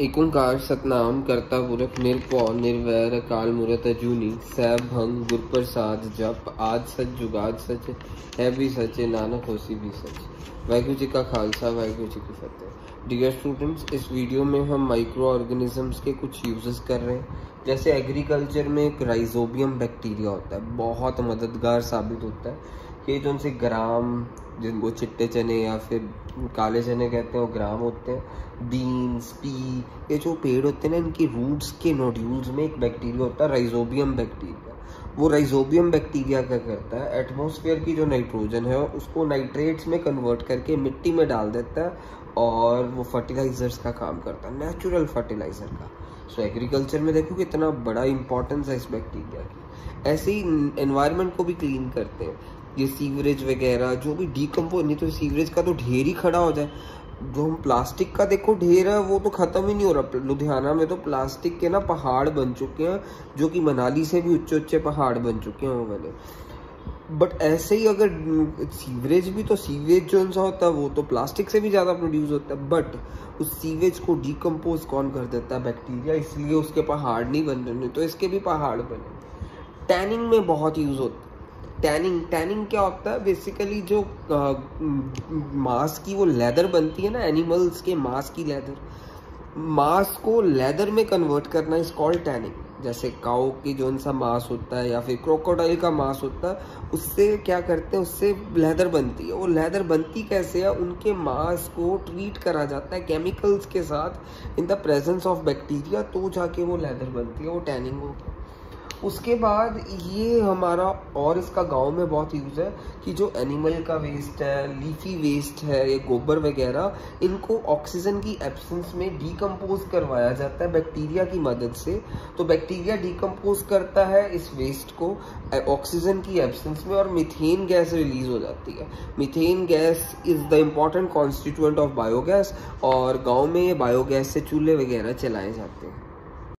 एक सतनाम करता पुरख निरपौ निर्वैर अकाल मूरत अजूनी सैब, भंग गुर प्रसाद जप, आज सच, जुगाद सच, है भी सच, नानक, होसी भी सच। वाहिगुरु जी का खालसा, वाहिगुरु जी की फतेह। डियर स्टूडेंट्स इस वीडियो में हम माइक्रो ऑर्गेनिजम्स के कुछ यूजेस कर रहे हैं। जैसे एग्रीकल्चर में एक राइजोबियम बैक्टीरिया होता है, बहुत मददगार साबित होता है। कि जो उनसे ग्राम, जिनको चिट्टे चने या फिर काले चने कहते हैं, वो ग्राम होते हैं, बीन्स, पी, ये जो पेड़ होते हैं ना, इनकी रूट्स के नोड्यूल्स में एक बैक्टीरिया होता है राइजोबियम बैक्टीरिया वो राइजोबियम बैक्टीरिया क्या करता है? एटमॉस्फेयर की जो नाइट्रोजन है, उसको नाइट्रेट्स में कन्वर्ट करके मिट्टी में डाल देता है और वो फर्टिलाइजर्स का काम करता है नेचुरल फर्टिलाइज़र का। सो एग्रीकल्चर में देखो कितना बड़ा इंपॉर्टेंस है इस बैक्टीरिया की। ऐसे ही एनवायरनमेंट को भी क्लीन करते हैं। ये सीवरेज वगैरह, जो भी डीकम्पोज नहीं तो सीवरेज का तो ढेर ही खड़ा हो जाए। जो हम प्लास्टिक का देखो ढेर है, वो तो ख़त्म ही नहीं हो रहा। लुधियाना में तो प्लास्टिक के ना पहाड़ बन चुके हैं, जो कि मनाली से भी ऊँचे ऊँचे पहाड़ बन चुके हैं वो वाले। बट ऐसे ही अगर सीवरेज भी तो सीवेज जो सा होता है वो तो प्लास्टिक से भी ज़्यादा प्रोड्यूस होता। है बट उस सीवेज को डिकम्पोज कौन कर देता है? बैक्टीरिया इसलिए उसके पहाड़ नहीं बन रहे तो इसके भी पहाड़ बने। टैनिंग में बहुत यूज़ होता। है टैनिंग टैनिंग क्या होता है? बेसिकली जो मांस की वो लेदर बनती है ना एनिमल्स के मांस की लेदर मांस को लेदर में कन्वर्ट करना इज़ कॉल्ड टैनिंग जैसे काओ की जो सा मांस होता है या फिर क्रोकोडाइल का मांस होता है, उससे क्या करते हैं? उससे लेदर बनती है। वो लेदर बनती कैसे है? उनके मांस को ट्रीट करा जाता है केमिकल्स के साथ in the presence of bacteria तो जाके वो लेदर बनती है, वो टैनिंग होगी उसके बाद ये हमारा और इसका गाँव में बहुत यूज़ है कि जो एनिमल का वेस्ट है लीफी वेस्ट है, या गोबर वगैरह, इनको ऑक्सीजन की एब्सेंस में डिकम्पोज करवाया जाता है बैक्टीरिया की मदद से। तो बैक्टीरिया डिकम्पोज करता है इस वेस्ट को ऑक्सीजन की एब्सेंस में और मिथेन गैस रिलीज़ हो जाती है। Methane gas is the important constituent of biogas और गाँव में ये बायोगैस से चूल्हे वगैरह चलाए जाते हैं।